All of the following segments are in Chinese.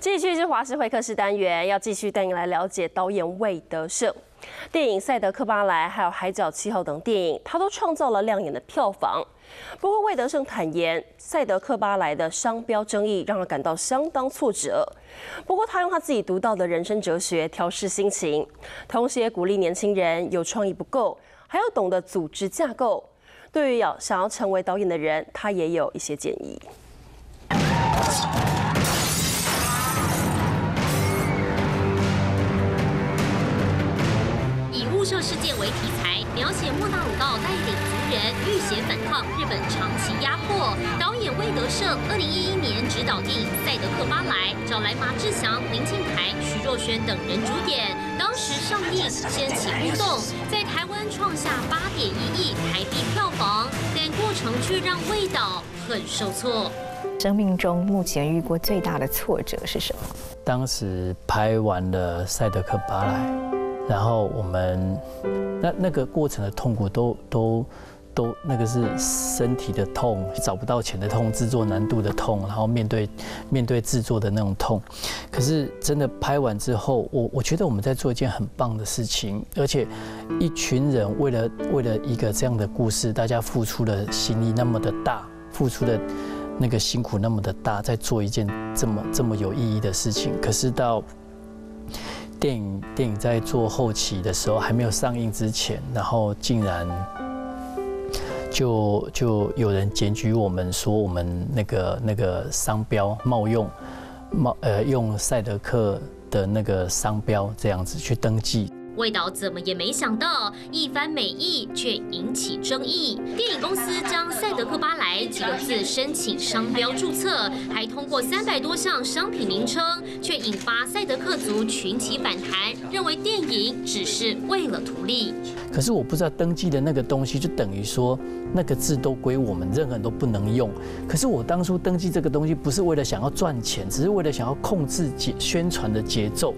继续是华视会客室单元，要继续带你来了解导演魏德胜。电影《赛德克巴莱》还有《海角七号》等电影，他都创造了亮眼的票房。不过魏德胜坦言，《赛德克巴莱》的商标争议让他感到相当挫折。不过他用他自己独到的人生哲学调试心情，同时也鼓励年轻人有创意不够，还要懂得组织架构。对于要想要成为导演的人，他也有一些建议。描写莫大鲁道带领族人浴血反抗日本长期压迫。导演魏德胜二零一一年执导电影《赛德克巴莱》，找来马志祥、林庆台、徐若瑄等人主演。当时上映掀起轰动，在台湾创下八点一亿台币票房，但过程却让魏导很受挫。生命中目前遇过最大的挫折是什么？当时拍完了《赛德克巴莱》，然后我们那那个过程的痛苦都都都那个是身体的痛，找不到钱的痛，制作难度的痛，然后面对面对制作的那种痛。可是真的拍完之后，我我觉得我们在做一件很棒的事情，而且一群人为了为了一个这样的故事，大家付出的心力那么的大，付出的。那个辛苦那么的大，在做一件这么这么有意义的事情，可是到电影电影在做后期的时候，还没有上映之前，然后竟然就就有人检举我们说我们那个那个商标冒用冒呃用赛德克的那个商标这样子去登记。魏导怎么也没想到，一番美意却引起争议。电影公司将“赛德克巴莱”几个字申请商标注册，还通过三百多项商品名称，却引发赛德克族群起反弹，认为电影只是为了图利。可是我不知道登记的那个东西，就等于说那个字都归我们，任何人都不能用。可是我当初登记这个东西，不是为了想要赚钱，只是为了想要控制节宣传的节奏，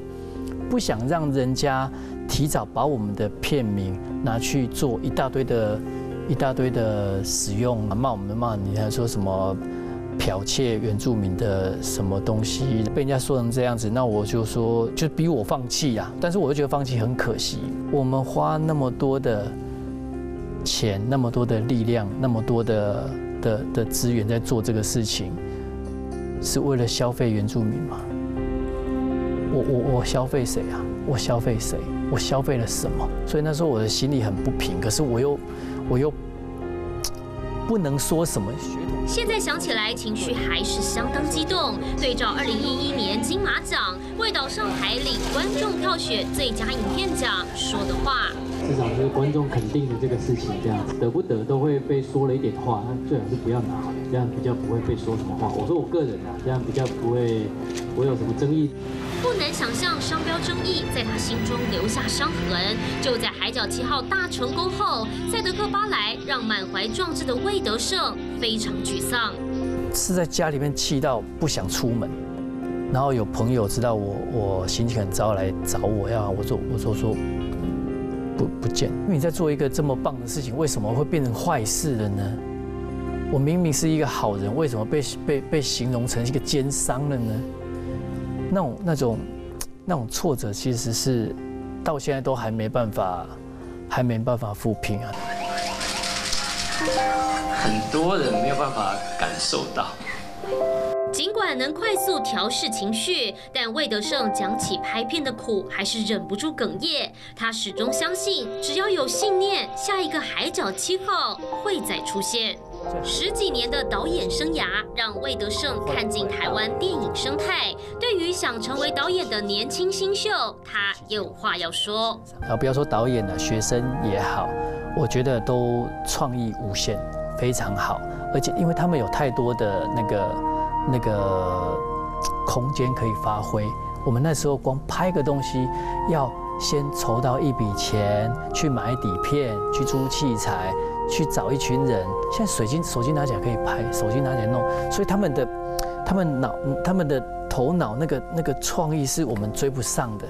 不想让人家。提早把我们的片名拿去做一大堆的、一大堆的使用，骂我们骂你，还说什么剽窃原住民的什么东西，被人家说成这样子，那我就说就逼我放弃呀。但是我又觉得放弃很可惜，我们花那么多的钱、那么多的力量、那么多的的的资源在做这个事情，是为了消费原住民吗？我我我消费谁啊？我消费谁？我消费了什么？所以那时候我的心里很不平，可是我又，我又不能说什么。现在想起来，情绪还是相当激动。对照二零一一年金马奖，为岛上海领观众票选最佳影片奖说的话，至少是观众肯定的这个事情，这样子得不得都会被说了一点话，那最好是不要拿，这样比较不会被说什么话。我说我个人啊，这样比较不会不会有什么争议。不难想象，商标争议在他心中留下伤痕。就在《海角七号》大成功后，《赛德克巴莱》让满怀壮志的魏德胜非常沮丧，是在家里面气到不想出门。然后有朋友知道我我心情很糟来找我，要我说我说说不不见，因为你在做一个这么棒的事情，为什么会变成坏事了呢？我明明是一个好人，为什么被被被形容成一个奸商了呢？那种那种那种挫折，其实是到现在都还没办法，还没办法抚平啊。很多人没有办法感受到。尽管能快速调试情绪，但魏德胜讲起拍片的苦，还是忍不住哽咽。他始终相信，只要有信念，下一个海角七号会再出现。十几年的导演生涯，让魏德胜看尽台湾电影生态。对于想成为导演的年轻新秀，他有话要说。啊，不要说导演了，学生也好，我觉得都创意无限，非常好。而且因为他们有太多的那个那个空间可以发挥。我们那时候光拍个东西，要先筹到一笔钱，去买底片，去租器材。去找一群人，现在水晶手机拿起来可以拍，手机拿起来弄，所以他们的他们脑他们的头脑那个那个创意是我们追不上的。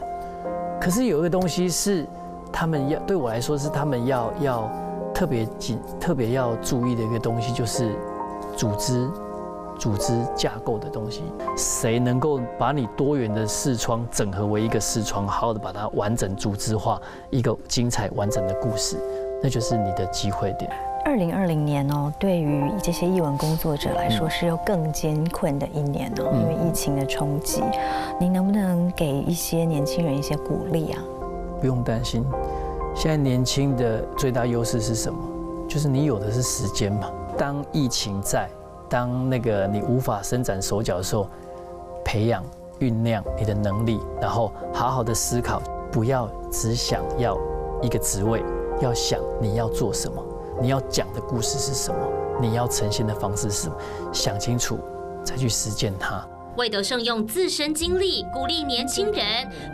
可是有一个东西是他们要对我来说是他们要要特别紧特别要注意的一个东西，就是组织组织架构的东西。谁能够把你多元的视窗整合为一个视窗，好好的把它完整组织化，一个精彩完整的故事，那就是你的机会点。二零二零年哦，对于这些译文工作者来说，是又更艰困的一年哦，因为疫情的冲击。您能不能给一些年轻人一些鼓励啊？不用担心，现在年轻的最大优势是什么？就是你有的是时间嘛。当疫情在，当那个你无法伸展手脚的时候，培养酝酿你的能力，然后好好的思考，不要只想要一个职位，要想你要做什么。你要讲的故事是什么？你要呈现的方式是什么？想清楚，再去实践它。魏德胜用自身经历鼓励年轻人，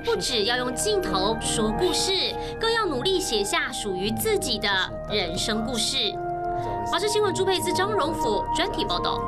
不只要用镜头说故事，更要努力写下属于自己的人生故事。华视新闻朱佩斯、张荣甫专题报道。